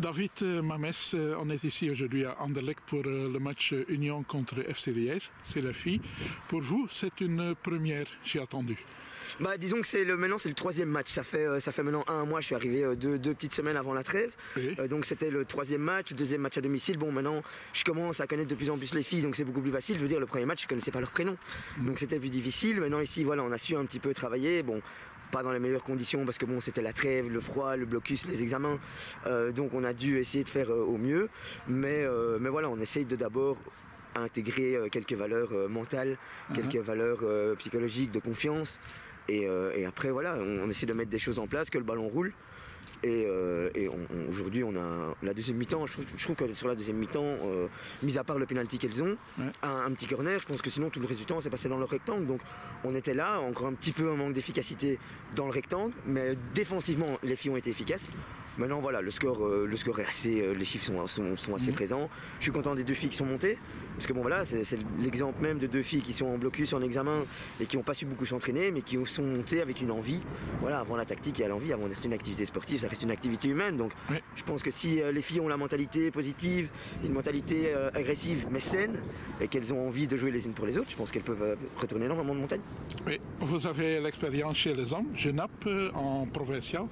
David euh, Mames, euh, on est ici aujourd'hui à Anderlecht pour euh, le match Union contre FC Liège. C'est la fille. Pour vous, c'est une première, j'ai attendu. Bah, disons que c'est le maintenant c'est le troisième match. Ça fait ça fait maintenant un mois. Je suis arrivé deux, deux petites semaines avant la trêve. donc c'était le troisième match, deuxième match à domicile. Bon maintenant je commence à connaître de plus en plus les filles, donc c'est beaucoup plus facile. Je veux dire le premier match je connaissais pas leur prénom, mm. donc c'était plus difficile. Maintenant ici voilà on a su un petit peu travailler. Bon pas dans les meilleures conditions parce que bon c'était la trêve, le froid, le blocus, les examens. Euh, donc on a dû essayer de faire euh, au mieux. Mais, euh, mais voilà, on essaye de d'abord intégrer quelques valeurs mentales, uh-huh. quelques valeurs psychologiques, de confiance. Et, après voilà, on, essaie de mettre des choses en place, que le ballon roule. Et, euh, aujourd'hui, on a la deuxième mi-temps. Je, trouve que sur la deuxième mi-temps, euh, mis à part le penalty qu'elles ont, un, petit corner, je pense que sinon tout le reste du temps s'est passé dans le rectangle. Donc on était là, encore un petit peu un manque d'efficacité dans le rectangle, mais défensivement, les filles ont été efficaces. Maintenant, voilà, le score, euh, le score est assez, les chiffres sont, sont, assez mhm. présents. Je suis content des deux filles qui sont montées, parce que bon voilà, c'est l'exemple même de deux filles qui sont en blocus, en examen et qui n'ont pas su beaucoup s'entraîner, mais qui sont montées avec une envie. Voilà, avant la tactique et à l'envie, avant d'être une activité sportive, reste une activité humaine. Donc je pense que si euh, les filles ont la mentalité positive, une mentalité euh, agressive mais saine, et qu'elles ont envie de jouer les unes pour les autres, je pense qu'elles peuvent euh, retourner énormément de montagne. Oui, vous avez l'expérience chez les hommes, Genappe en provincial.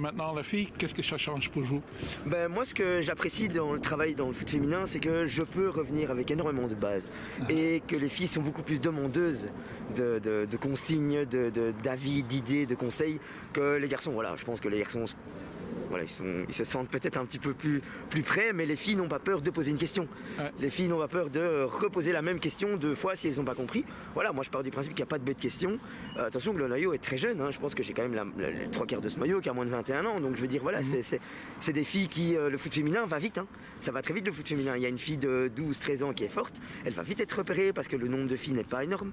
maintenant, la fille, qu'est-ce que ça change pour vous ben, Moi, ce que j'apprécie dans le travail dans le foot féminin, c'est que je peux revenir avec énormément de bases ah. et que les filles sont beaucoup plus demandeuses de, de, de consignes, d'avis, d'idées, de conseils que les garçons. Voilà, je pense que les garçons voilà, ils, se sentent peut-être un petit peu plus, plus près, mais les filles n'ont pas peur de poser une question. Les filles n'ont pas peur de reposer la même question deux fois si elles n'ont pas compris. Voilà, moi je pars du principe qu'il n'y a pas de bête question. Euh, attention que le noyau est très jeune, hein. je pense que j'ai quand même les trois quarts de ce noyau qui a moins de 21 ans, donc je veux dire, voilà, mhm. c'est des filles qui. Euh, le foot féminin va vite, hein. ça va très vite le foot féminin. Il y a une fille de 12-13 ans qui est forte, elle va vite être repérée parce que le nombre de filles n'est pas énorme.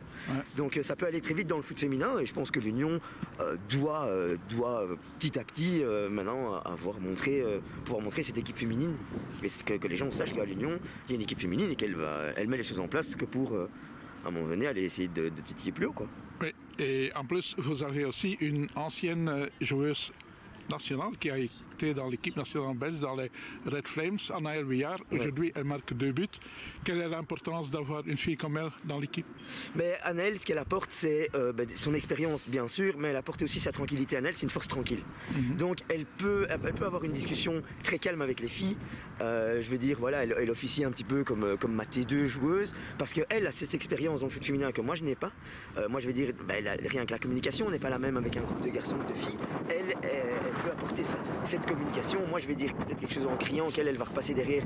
Donc euh, ça peut aller très vite dans le foot féminin et je pense que l'Union doit, doit petit à petit maintenant avoir euh, pouvoir montrer cette équipe féminine. Que, que les gens sachent qu'à l'Union, il y a une équipe féminine et qu'elle va, elle met les choses en place que pour, euh, à un moment donné, aller essayer de, de titiller plus haut. Quoi. Oui, et en plus, vous avez aussi une ancienne joueuse nationale qui a dans l'équipe nationale belge, dans les Red Flames, Anaël Villard. Aujourd'hui, elle marque deux buts. Quelle est l'importance d'avoir une fille comme elle dans l'équipe? Mais ce qu'elle apporte, c'est euh, ben, son expérience, bien sûr, mais elle apporte aussi sa tranquillité. Anaël, c'est une force tranquille. Mhm. Donc, elle peut, elle peut avoir une discussion très calme avec les filles. Euh, je veux dire, voilà, elle, officie un petit peu comme, euh, comme ma T2 joueuse, parce qu'elle a cette expérience dans le foot féminin que moi, je n'ai pas. moi, je veux dire, ben, rien que la communication n'est pas la même avec un groupe de garçons ou de filles. Elle, elle, peut apporter ça, cette communication. Moi, je vais dire peut-être quelque chose en criant qu'elle, elle va repasser derrière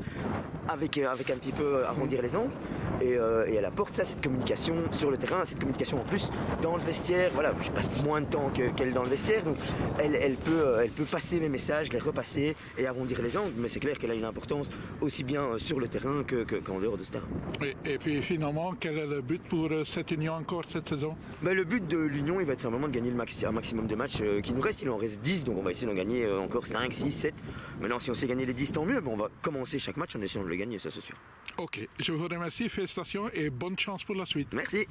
avec, euh, avec un petit peu euh, arrondir les angles. Euh, et, elle apporte ça, cette communication sur le terrain, cette communication en plus dans le vestiaire. Voilà, je passe moins de temps qu'elle dans le vestiaire, donc elle, elle, peut, elle peut passer mes messages, les repasser et arrondir les angles. Mais c'est clair qu'elle a une importance aussi bien sur le terrain qu'en dehors de ce terrain. Et, puis finalement, quel est le but pour cette union encore cette saison? Ben, Le but de l'union, il va être simplement de gagner le maxi un maximum de matchs qui nous reste. Il en reste 10, donc on va essayer d'en gagner encore 5, 6, 7. Maintenant, si on sait gagner les 10, tant mieux. Bon, on va commencer chaque match en essayant de le gagner, ça c'est sûr. Ok, je vous remercie, félicitations et bonne chance pour la suite. Merci.